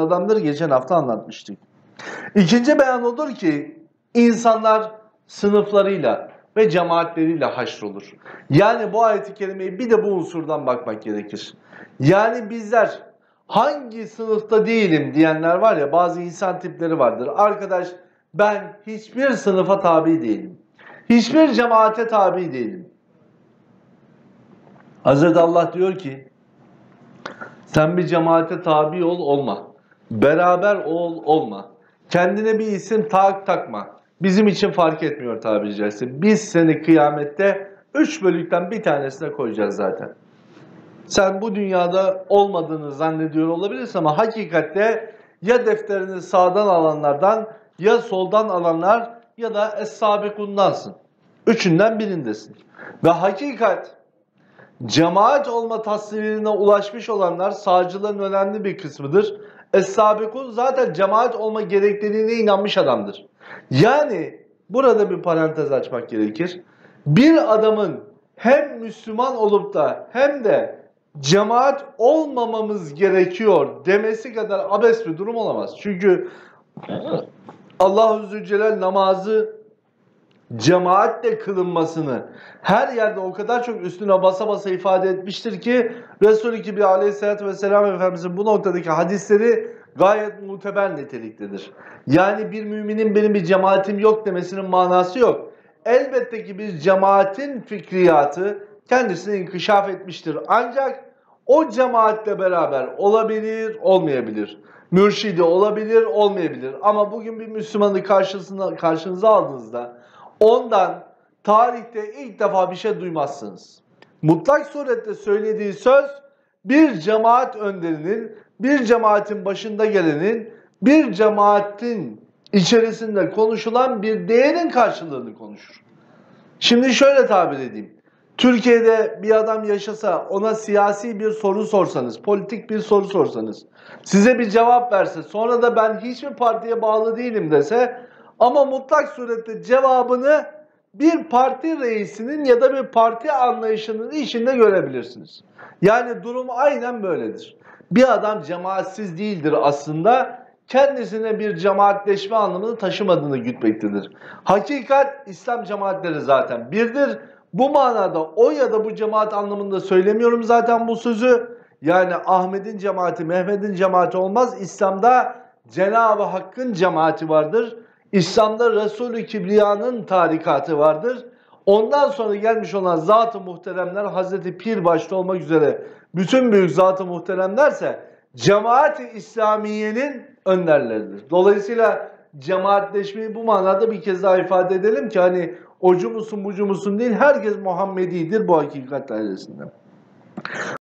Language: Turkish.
adamdır. Geçen hafta anlatmıştık. İkinci beyan odur ki insanlar sınıflarıyla ve cemaatleriyle haşrolur. Yani bu ayeti kerimeyi bir de bu unsurdan bakmak gerekir. Yani bizler hangi sınıfta değilim diyenler var ya bazı insan tipleri vardır. Arkadaş ben hiçbir sınıfa tabi değilim. Hiçbir cemaate tabi değilim. Hazreti Allah diyor ki sen bir cemaate tabi ol olma. Beraber ol olma. Kendine bir isim tak takma. Bizim için fark etmiyor tabiri caizse. Biz seni kıyamette üç bölükten bir tanesine koyacağız zaten. Sen bu dünyada olmadığını zannediyor olabilirsin ama hakikatte ya defterini sağdan alanlardan ya soldan alanlar ya da es-sabikundansın. Üçünden birindesin. Ve hakikat cemaat olma tasvirine ulaşmış olanlar sağcıların önemli bir kısmıdır. Es-sabikun zaten cemaat olma gerekliliğine inanmış adamdır. Yani burada bir parantez açmak gerekir. Bir adamın hem Müslüman olup da hem de cemaat olmamamız gerekiyor demesi kadar abes bir durum olamaz. Çünkü Allah-u Zülcelal namazı cemaatle kılınmasını her yerde o kadar çok üstüne basa basa ifade etmiştir ki Resul-i Kibri aleyhissalatü vesselam Efendimizin bu noktadaki hadisleri gayet muteber niteliktedir. Yani bir müminin benim bir cemaatim yok demesinin manası yok. Elbette ki bir cemaatin fikriyatı kendisini inkişaf etmiştir. Ancak o cemaatle beraber olabilir, olmayabilir. Mürşidi olabilir, olmayabilir. Ama bugün bir Müslümanı karşısına, karşınıza aldığınızda ondan tarihte ilk defa bir şey duymazsınız. Mutlak surette söylediği söz bir cemaat önderinin, bir cemaatin başında gelenin, bir cemaatin içerisinde konuşulan bir değerin karşılığını konuşur. Şimdi şöyle tabir edeyim. Türkiye'de bir adam yaşasa ona siyasi bir soru sorsanız, politik bir soru sorsanız, size bir cevap verse, sonra da ben hiçbir partiye bağlı değilim dese ama mutlak surette cevabını bir parti reisinin ya da bir parti anlayışının işinde görebilirsiniz. Yani durum aynen böyledir. Bir adam cemaatsiz değildir aslında. Kendisine bir cemaatleşme anlamını taşımadığını gütmektedir. Hakikat İslam cemaatleri zaten birdir. Bu manada o ya da bu cemaat anlamında söylemiyorum zaten bu sözü. Yani Ahmet'in cemaati, Mehmet'in cemaati olmaz. İslam'da Cenab-ı Hakk'ın cemaati vardır. İslam'da Resulü Kibriya'nın tarikatı vardır. Ondan sonra gelmiş olan zat-ı muhteremler Hazreti Pir başta olmak üzere bütün büyük zat-ı muhteremlerse cemaat-i İslamiye'nin önderleridir. Dolayısıyla cemaatleşmeyi bu manada bir kez daha ifade edelim ki hani ocu musun bucu musun değil herkes Muhammedidir bu hakikat dairesinde.